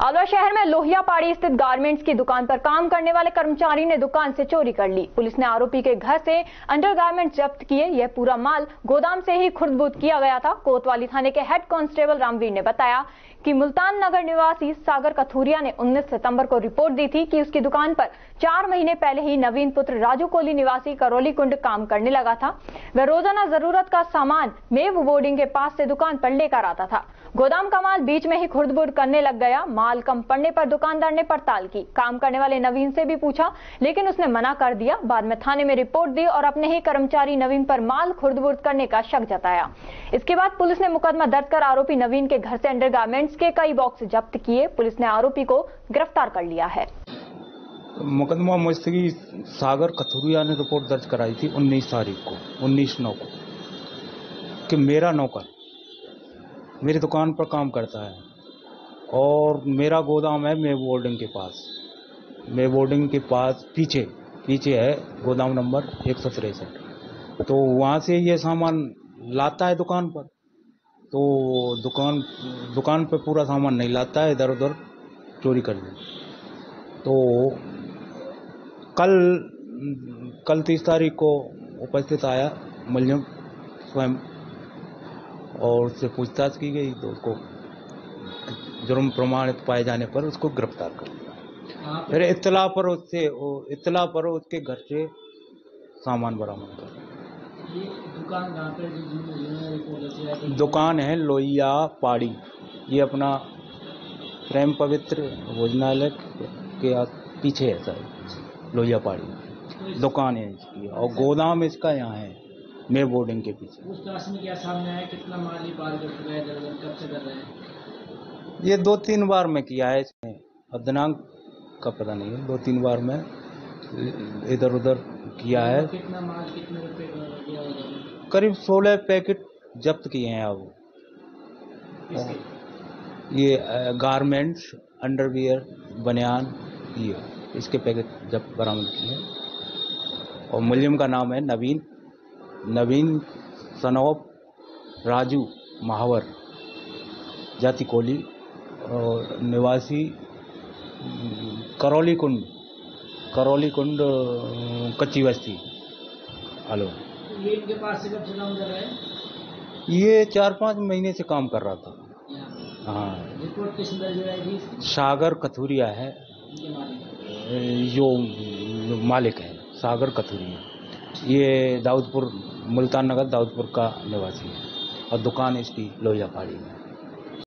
आलवा शहर में लोहिया पाड़ी स्थित गारमेंट्स की दुकान पर काम करने वाले कर्मचारी ने दुकान से चोरी कर ली। पुलिस ने आरोपी के घर से अंडर गारमेंट्स जब्त किए। यह पूरा माल गोदाम से ही खुर्दबुद किया गया था। कोतवाली थाने के हेड कांस्टेबल रामवीर ने बताया कि मुल्तान नगर निवासी सागर कथूरिया ने 19 सितंबर को रिपोर्ट दी थी कि उसकी दुकान पर चार महीने पहले ही नवीन पुत्र राजू कोली निवासी करौली कुंड काम करने लगा था। वह रोज़ाना ज़रूरत का सामान मेव बोर्डिंग के पास से दुकान पर लेकर आता था। गोदाम का माल बीच में ही खुर्दबुर्द करने लग गया। माल कम पड़ने पर दुकानदार ने पड़ताल की। काम करने वाले नवीन से भी पूछा, लेकिन उसने मना कर दिया। बाद में थाने में रिपोर्ट दी और अपने ही कर्मचारी नवीन पर माल खुर्दबुर्द करने का शक जताया। इसके बाद पुलिस ने मुकदमा दर्ज कर आरोपी नवीन के घर से अंडरगारमेंट्स के कई बॉक्स जब्त किए। पुलिस ने आरोपी को गिरफ़्तार कर लिया है। मुकदमा मुस्तगी सागर कथुरिया ने रिपोर्ट दर्ज कराई थी 19 तारीख को 19 नौ को, कि मेरा नौकर मेरी दुकान पर काम करता है। और मेरा गोदाम है मे बोर्डिंग के पास। मे बोर्डिंग के पास पीछे पीछे है गोदाम नंबर एक सौ तिरसठ। तो वहाँ से ये सामान लाता है दुकान पर। तो दुकान दुकान पर पूरा सामान नहीं लाता है, इधर उधर चोरी कर ले तो कल कल तीस तारीख को उपस्थित आया मुलजिम स्वयं और उससे पूछताछ की गई तो उसको जुर्म प्रमाणित पाए जाने पर उसको गिरफ़्तार कर लिया। फिर इतला पर उससे इतला पर उसके घर से सामान बरामद कर दुकान दुकान है लोहिया पाड़ी। ये अपना प्रेम पवित्र भोजनालय के पीछे है सर लोहिया पाड़ी। दुकान है इसकी और गोदाम इसका यहाँ है। मे बोर्डिंग के पीछे। पूछताछ में क्या सामने आया? कितना माल ही पार कर है कब से कर रहे हैं? ये दो तीन बार में किया है इसमें और दिनांक का पता नहीं है। दो तीन बार में इधर उधर किया है। कितना माल कितने करीब सोलह पैकेट जब्त किए हैं अब। ये गारमेंट्स अंडरवियर बनियान ये इसके पैकेट जब बरामद किए और मुलिम का नाम है नवीन। नवीन सनौप राजू महावर जाति कोली और निवासी करौली कुंड करौली कुंड कच्ची बस्ती। हेलो। ये इनके पास से कब काम कर रहे हैं? ये चार पाँच महीने से काम कर रहा था। हाँ। रिपोर्ट किस दर्ज थी? सागर कथुरिया है। जो मालिक है सागर कथुरिया। ये दाऊदपुर मुल्तान नगर दाऊदपुर का निवासी है और दुकान इसकी लोहिया पहाड़ी में।